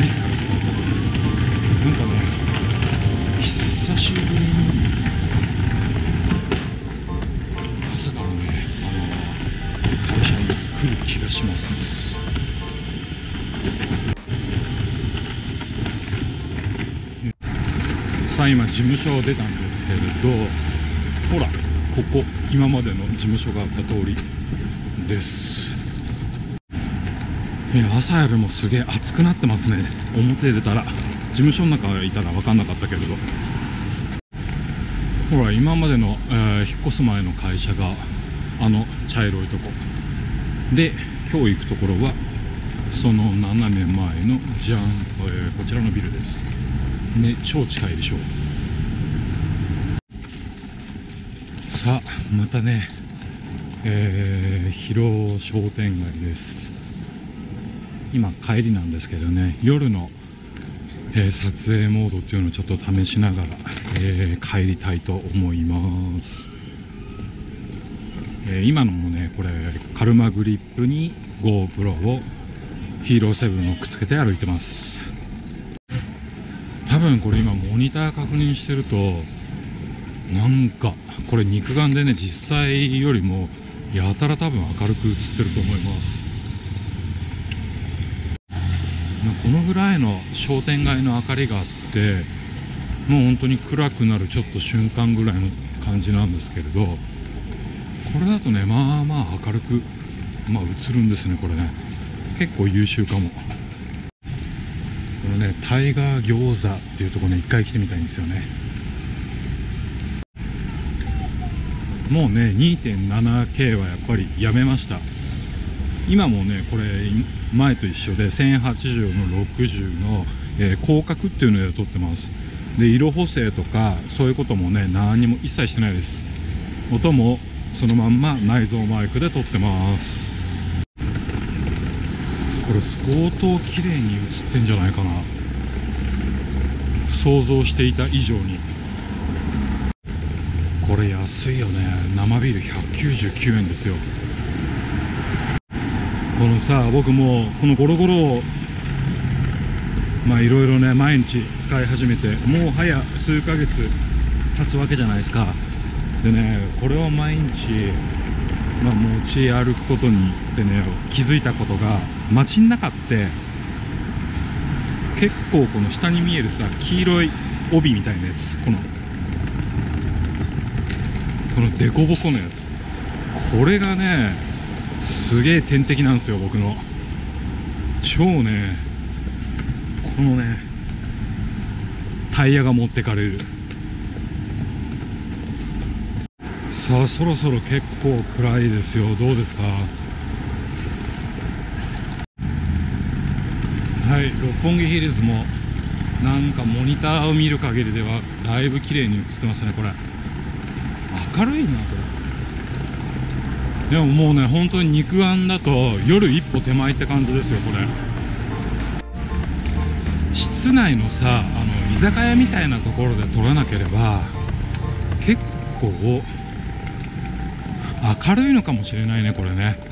恵比寿からスタートなんかね久しぶりに朝からねあの会社に来る気がします。さあ今事務所を出たんですけれどほらここ今までの事務所があった通りです。朝よりもすげえ暑くなってますね。表出たら。事務所の中いたら分かんなかったけれど。ほら今までの、えー、引っ越す前の会社があの茶色いとこ。で今日行くところはその斜め前のじゃん、えー、こちらのビルです。ね超近いでしょう。さあまたねえー、広商店街です。今帰りなんですけどね夜の、えー、撮影モードっていうのをちょっと試しながら、えー、帰りたいと思います、えー、今のもねこれカルマグリップに GoPro をヒーロー7をくっつけて歩いてます。多分これ今モニター確認してるとなんかこれ肉眼でね実際よりもやたら多分明るく映ってると思います。このぐらいの商店街の明かりがあってもう本当に暗くなるちょっと瞬間ぐらいの感じなんですけれどこれだとねまあまあ明るく、まあ、映るんですねこれね。結構優秀かも。このねタイガー餃子っていうとこね一回来てみたいんですよね。もうね 2.7K はやっぱりやめました。今もねこれ前と一緒で1080の60の、えー、広角っていうので撮ってます。で色補正とかそういうこともね何にも一切してないです。音もそのまんま内蔵マイクで撮ってます。これ相当綺麗に映ってんじゃないかな。想像していた以上に。これ安いよね。生ビール199円ですよ。このさ僕もこのゴロゴロをまあいろいろね毎日使い始めてもう早数ヶ月経つわけじゃないですか。でねこれを毎日、まあ、持ち歩くことにでね気づいたことが街の中って結構この下に見えるさ黄色い帯みたいなやつこのこの凸凹のやつ。これがねすげえ天敵なんですよ僕の。超ねこのねタイヤが持ってかれる。さあそろそろ結構暗いですよ。どうですか？はい六本木ヒルズもなんかモニターを見る限りではだいぶ綺麗に映ってますねこれ。明るいなこれ。でももうね本当に肉眼だと夜一歩手前って感じですよこれ。室内のさあの居酒屋みたいなところで撮らなければ結構明るいのかもしれないねこれね。